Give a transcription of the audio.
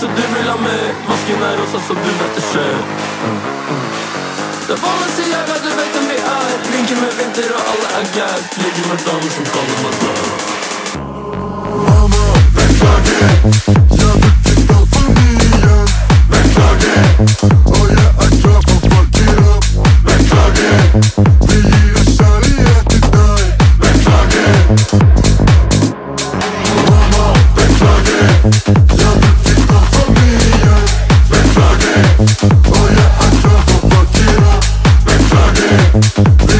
så du vil ha mer. Masken er rosa, så du vet det sjøl. Det er jeg vet du vet hvem vi er. Linker med vinter, og alle er gæren. Ligger med damer som kaller meg død. Mamma, beklager. Jeg brukte altfor mye. Beklager. Og jeg er klar for å fucke opp. Beklager. Vi gir oss kjærlighet til deg. Beklager. Mamma, beklager. Voy a atrás, you're tragué.